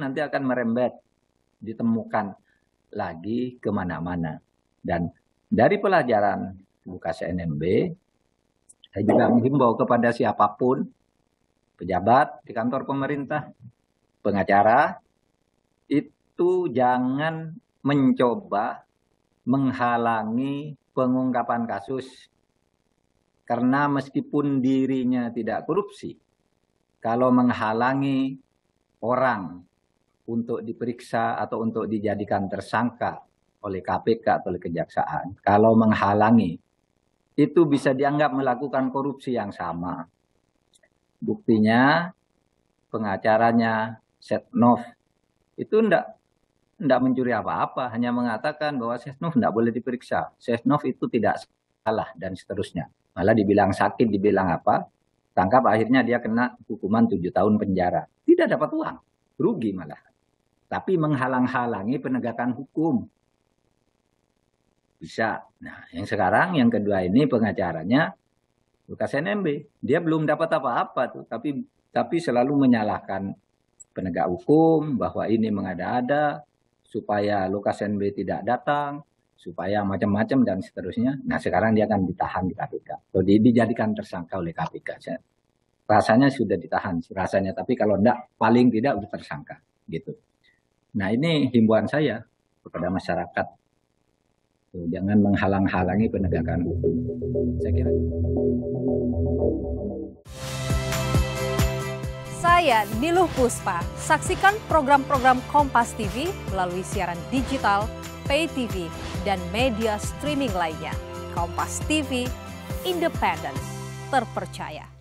nanti akan merembet, ditemukan lagi ke mana-mana. Dan dari pelajaran Lukas NMB, saya juga menghimbau kepada siapa pun, pejabat di kantor pemerintah, pengacara, itu jangan mencoba menghalangi pengungkapan kasus. Karena meskipun dirinya tidak korupsi, kalau menghalangi orang untuk diperiksa atau untuk dijadikan tersangka oleh KPK atau oleh kejaksaan, kalau menghalangi, itu bisa dianggap melakukan korupsi yang sama. Buktinya pengacaranya Setnov itu enggak enggak mencuri apa-apa, hanya mengatakan bahwa Setnov enggak boleh diperiksa. Setnov itu tidak salah dan seterusnya. Malah dibilang sakit, dibilang apa, tangkap akhirnya dia kena hukuman tujuh tahun penjara. Tidak dapat uang, rugi malah tapi menghalang-halangi penegakan hukum. Bisa. Nah, yang sekarang yang kedua ini pengacaranya Lukas NMB. Dia belum dapat apa-apa tuh, tapi tapi selalu menyalahkan penegak hukum bahwa ini mengada-ada supaya Lukas NMB tidak datang, supaya macam-macam dan seterusnya. Nah, sekarang dia akan ditahan di KPK. Atau dijadikan tersangka oleh KPK. Rasanya sudah ditahan, rasanya. Tapi kalau enggak, paling tidak tersangka. Gitu. Nah ini himbauan saya kepada masyarakat. Jangan menghalang-halangi penegakan hukum. Saya kira. Saya Niluh Puspa. Saksikan program-program Kompas TV melalui siaran digital, pay TV, dan media streaming lainnya. Kompas TV, independen, terpercaya.